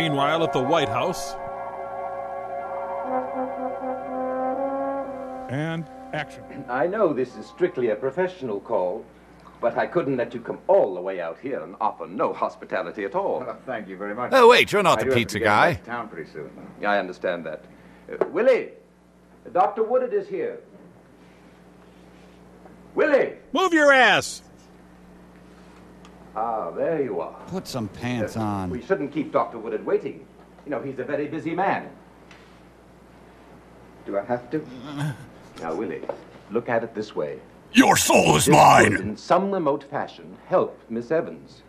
Meanwhile, at the White House. And action. I know this is strictly a professional call, but I couldn't let you come all the way out here and offer no hospitality at all. Well, thank you very much. Oh, wait, you're not I the do have to pizza guy. getting to town pretty soon. I understand that. Uh, Willie, Dr. Woodard is here. Willie! Move your ass! Ah, there you are. Put some pants on. We shouldn't keep Dr. Woodard waiting. You know, he's a very busy man. Do I have to? Now, Willie, look at it this way. Your soul is This mine! could, in some remote fashion, help Miss Evans.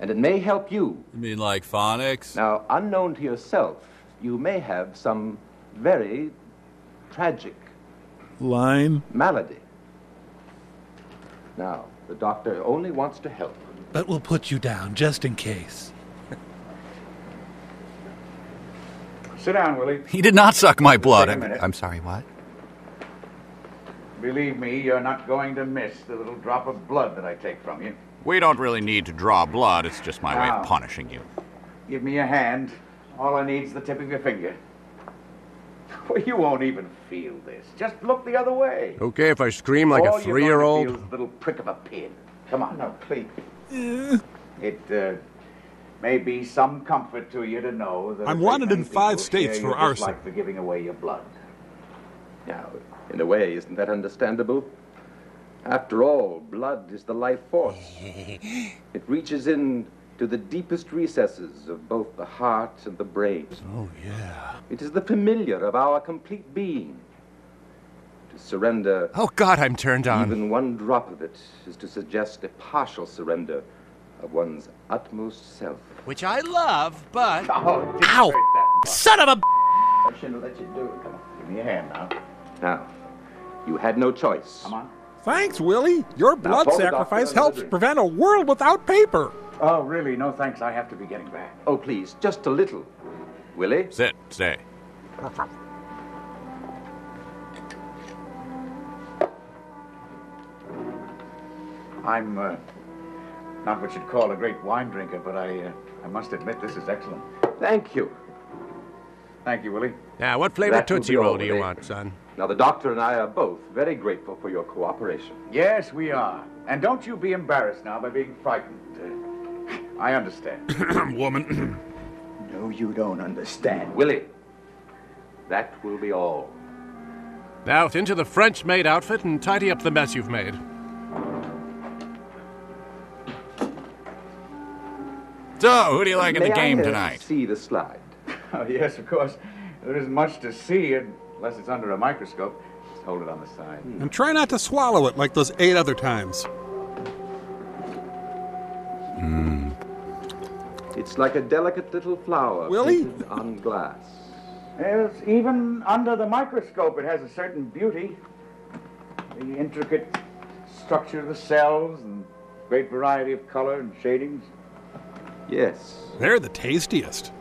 And it may help you. You mean like phonics? Now, unknown to yourself, you may have some very tragic Line. malady. Now, the doctor only wants to help. But we'll put you down just in case. Sit down, Willie. He did not suck my blood. Wait a I'm, minute. I'm sorry, what? Believe me, you're not going to miss the little drop of blood that I take from you. We don't really need to draw blood. It's just my way of punishing you. Give me your hand. All I need's the tip of your finger. Well, you won't even feel this. Just look the other way. Okay if I scream like All a three year going to old? feel is a little prick of a pin. Come on, no, please. It uh, may be some comfort to you to know that. I'm wanted in five states for your arson. dislike for giving away your blood. Now, in a way, isn't that understandable? After all, blood is the life force. it reaches in to the deepest recesses of both the heart and the brain. Oh, yeah. It is the familiar of our complete being. To surrender Oh God, I'm turned on. even one drop of it is to suggest a partial surrender of one's utmost self. Which I love, but. Oh, it Ow. hurt that much. Son of a. I shouldn't let you do it. Come on, give me your hand now. Now, you had no choice. Come on. Thanks, Willie. Your blood call sacrifice helps prevent a world without paper. Oh, really? No thanks. I have to be getting back. Oh, please, just a little. Willie? Sit, stay. I'm uh, not what you'd call a great wine drinker, but I, uh, I must admit this is excellent. Thank you. Thank you, Willie. Now, what flavor That Tootsie Roll do you Willie. want, son? Now, the doctor and I are both very grateful for your cooperation. Yes, we are. And don't you be embarrassed now by being frightened. Uh, I understand. Woman. no, you don't understand. Willie, that will be all. Now, into the French maid outfit and tidy up the mess you've made. So, who do you like in the May I, game uh, tonight? See the slide. Oh, yes, of course. There isn't much to see unless it's under a microscope. Just hold it on the side. And try not to swallow it like those eight other times. It's like a delicate little flower Willie? on glass. Yes, even under the microscope, it has a certain beauty. The intricate structure of the cells and great variety of color and shadings. Yes. They're the tastiest.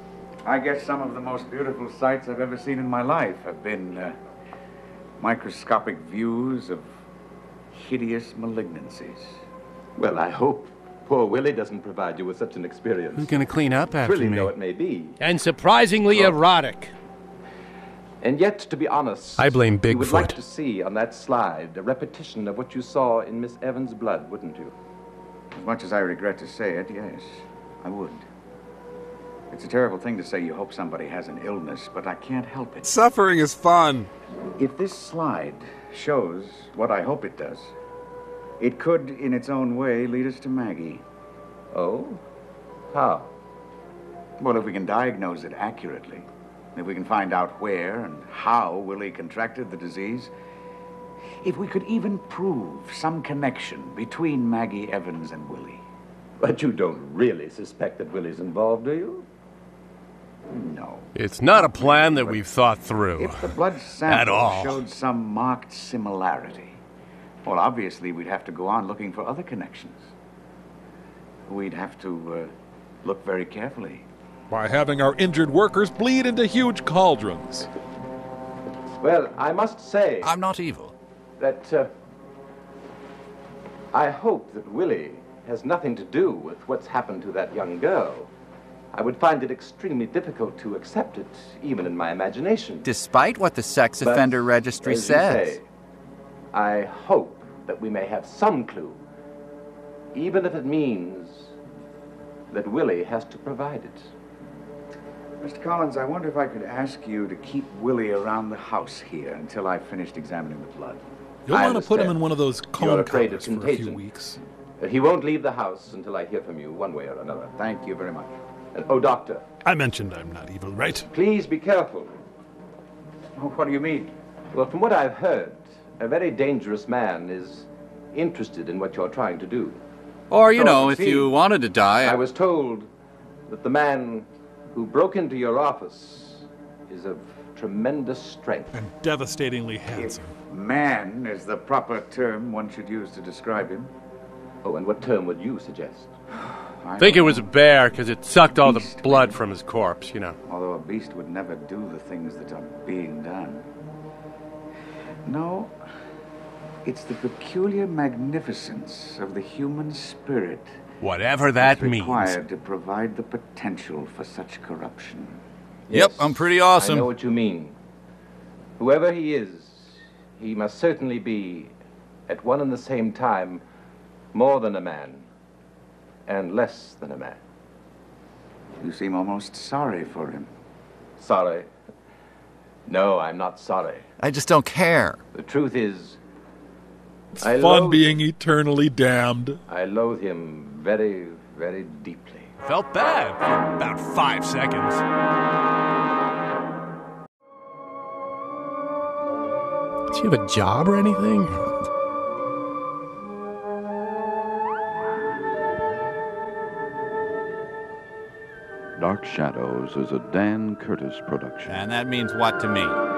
I guess some of the most beautiful sights I've ever seen in my life have been uh, microscopic views of hideous malignancies. Well, I hope poor Willie doesn't provide you with such an experience. Who's gonna clean up after Thrilling me? though it may be. And surprisingly erotic. And yet, to be honest, I blame Bigfoot. you would like to see on that slide a repetition of what you saw in Miss Evans' blood, wouldn't you? As much as I regret to say it, yes, I would. It's a terrible thing to say you hope somebody has an illness, but I can't help it. Suffering is fun. If this slide shows what I hope it does, it could, in its own way, lead us to Maggie. Oh? How? Well, if we can diagnose it accurately, if we can find out where and how Willie contracted the disease, if we could even prove some connection between Maggie Evans and Willie. But you don't really suspect that Willie's involved, do you? No. It's not a plan that we've thought through. If the blood sample all. showed some marked similarity, well, obviously we'd have to go on looking for other connections. We'd have to uh, look very carefully. By having our injured workers bleed into huge cauldrons. Well, I must say I'm not evil. that uh, I hope that Willie has nothing to do with what's happened to that young girl. I would find it extremely difficult to accept it, even in my imagination. Despite what the sex But, offender registry as you says. say, I hope that we may have some clue, even if it means that Willie has to provide it. Mr. Collins, I wonder if I could ask you to keep Willie around the house here until I've finished examining the blood. You'll I want to put him in one of those You're cone afraid covers for a few weeks. Uh, He won't leave the house until I hear from you, one way or another. Thank you very much. And, oh, Doctor, I mentioned I'm not evil, right? please be careful. Oh, what do you mean? Well, from what I've heard, a very dangerous man is interested in what you're trying to do. Or, you So, know, if see, you wanted to die. I was told that the man who broke into your office is of tremendous strength. And devastatingly handsome. If Man is the proper term one should use to describe him. Oh, and what term would you suggest? I Think it was a bear because it sucked all the Beast. blood from his corpse, you know. Although a beast would never do the things that are being done. No, it's the peculiar magnificence of the human spirit Whatever that that's means. required to provide the potential for such corruption. Yep, I'm pretty awesome. I know what you mean. Whoever he is, he must certainly be, at one and the same time, more than a man and less than a man. You seem almost sorry for him. Sorry. No, I'm not sorry. I just don't care. The truth is, It's I fun loathe- being eternally damned. I loathe him very, very deeply. Felt bad for about five seconds. Does he have a job or anything? Dark Shadows is a Dan Curtis production. And that means what to me?